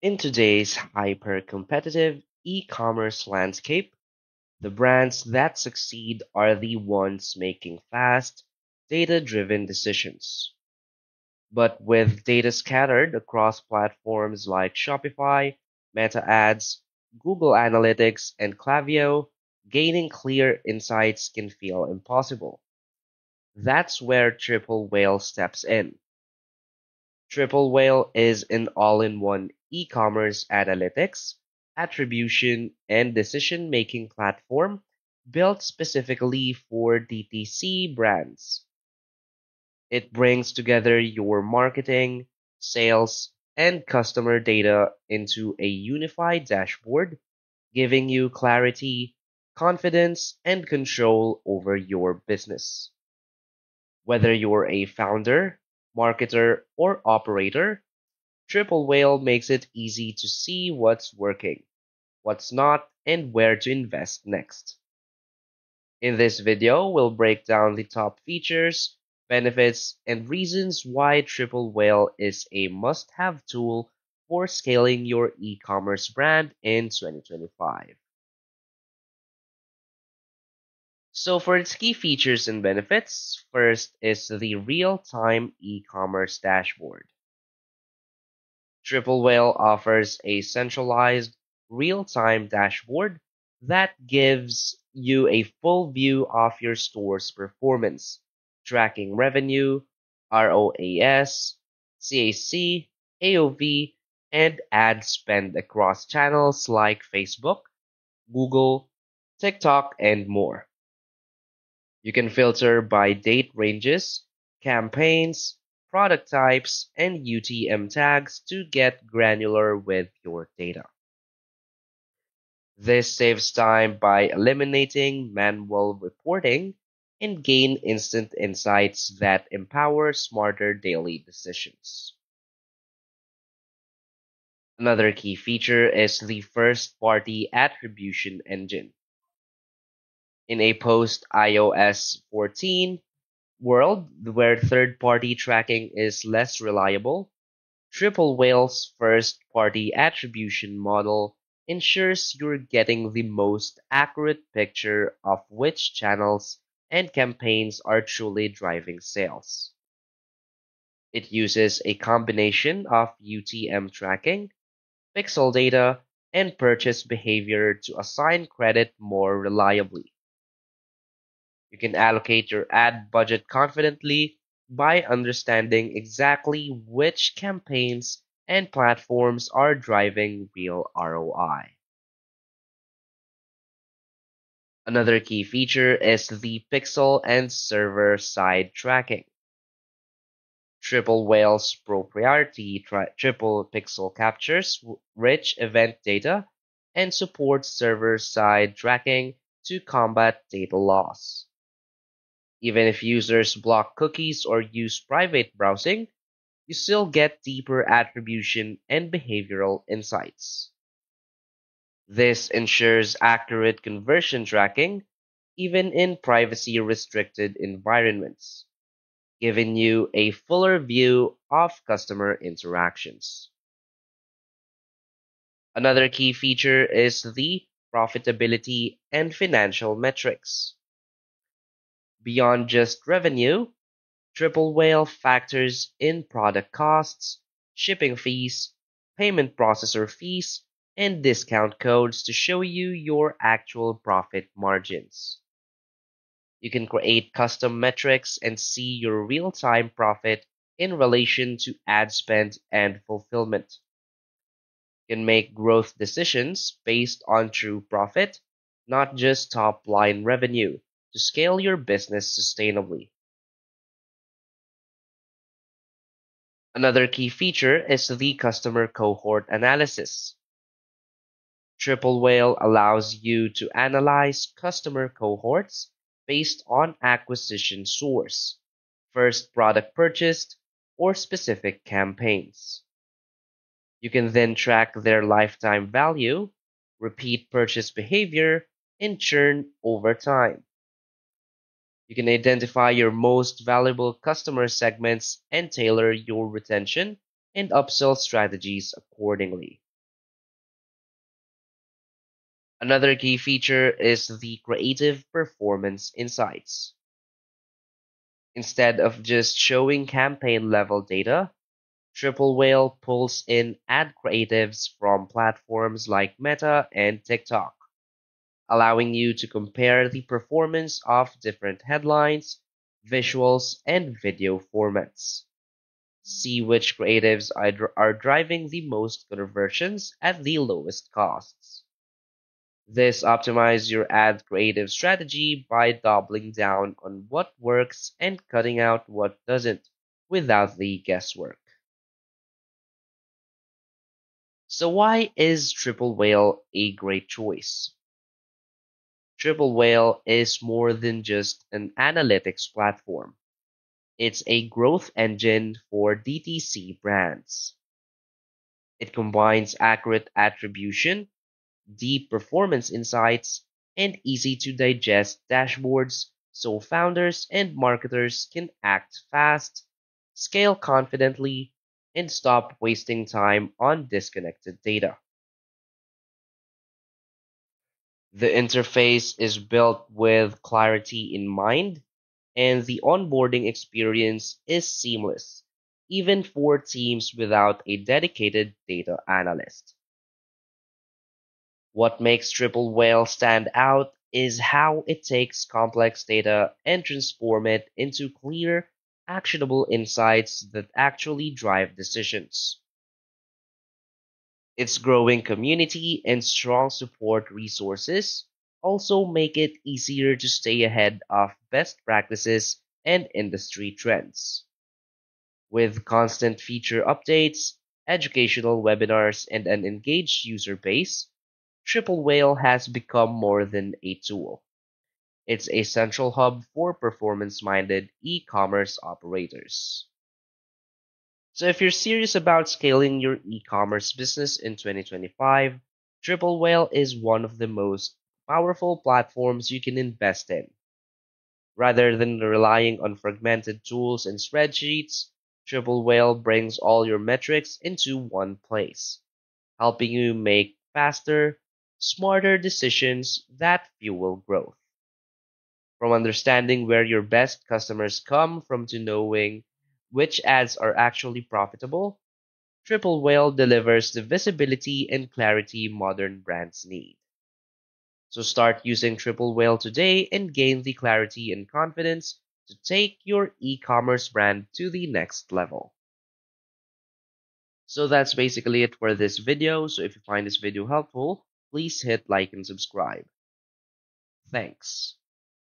In today's hyper-competitive e-commerce landscape, the brands that succeed are the ones making fast, data-driven decisions. But with data scattered across platforms like Shopify, Meta Ads, Google Analytics, and Klaviyo, gaining clear insights can feel impossible. That's where Triple Whale steps in. Triple Whale is an all-in-one e-commerce analytics, attribution, and decision-making platform built specifically for DTC brands. It brings together your marketing, sales, and customer data into a unified dashboard, giving you clarity, confidence, and control over your business. Whether you're a founder, marketer, or operator, Triple Whale makes it easy to see what's working, what's not, and where to invest next. In this video, we'll break down the top features, benefits, and reasons why Triple Whale is a must-have tool for scaling your e-commerce brand in 2025. So for its key features and benefits, first is the real-time e-commerce dashboard. Triple Whale offers a centralized, real-time dashboard that gives you a full view of your store's performance tracking revenue, ROAS, CAC, AOV, and ad spend across channels like Facebook, Google, TikTok, and more. You can filter by date ranges, campaigns, product types, and UTM tags to get granular with your data. This saves time by eliminating manual reporting and gain instant insights that empower smarter daily decisions. Another key feature is the first party attribution engine. In a post iOS 14 world where third party tracking is less reliable, Triple Whale's first party attribution model ensures you're getting the most accurate picture of which channels and campaigns are truly driving sales. It uses a combination of UTM tracking, pixel data, and purchase behavior to assign credit more reliably. You can allocate your ad budget confidently by understanding exactly which campaigns and platforms are driving real ROI. Another key feature is the pixel and server side tracking. Triple Whale's proprietary tri- triple pixel captures rich event data and supports server side tracking to combat data loss. Even if users block cookies or use private browsing, you still get deeper attribution and behavioral insights. This ensures accurate conversion tracking even in privacy restricted environments, giving you a fuller view of customer interactions. Another key feature is the profitability and financial metrics. Beyond just revenue, Triple Whale factors in product costs, shipping fees, payment processor fees, and discount codes to show you your actual profit margins. You can create custom metrics and see your real time profit in relation to ad spend and fulfillment. You can make growth decisions based on true profit, not just top line revenue, to scale your business sustainably. Another key feature is the customer cohort analysis. Triple Whale allows you to analyze customer cohorts based on acquisition source, first product purchased, or specific campaigns. You can then track their lifetime value, repeat purchase behavior, and churn over time. You can identify your most valuable customer segments and tailor your retention and upsell strategies accordingly. Another key feature is the creative performance insights. Instead of just showing campaign level data, Triple Whale pulls in ad creatives from platforms like Meta and TikTok allowing you to compare the performance of different headlines, visuals, and video formats. See which creatives are driving the most conversions at the lowest costs. This optimizes your ad creative strategy by doubling down on what works and cutting out what doesn't without the guesswork. So why is Triple Whale a great choice? Triple Whale is more than just an analytics platform. It's a growth engine for DTC brands. It combines accurate attribution deep performance insights, and easy to digest dashboards so founders and marketers can act fast, scale confidently, and stop wasting time on disconnected data. The interface is built with clarity in mind, and the onboarding experience is seamless, even for teams without a dedicated data analyst. What makes Triple Whale stand out is how it takes complex data and transform it into clear, actionable insights that actually drive decisions. Its growing community and strong support resources also make it easier to stay ahead of best practices and industry trends. With constant feature updates, educational webinars, and an engaged user base, Triple Whale has become more than a tool. It's a central hub for performance-minded e-commerce operators. So if you're serious about scaling your e-commerce business in 2025, Triple Whale is one of the most powerful platforms you can invest in. Rather than relying on fragmented tools and spreadsheets, Triple Whale brings all your metrics into one place, helping you make faster, smarter decisions that fuel growth. From understanding where your best customers come from to knowing which ads are actually profitable, Triple Whale delivers the visibility and clarity modern brands need. So start using Triple Whale today and gain the clarity and confidence to take your e-commerce brand to the next level. So that's basically it for this video. So if you find this video helpful, please hit like and subscribe. Thanks.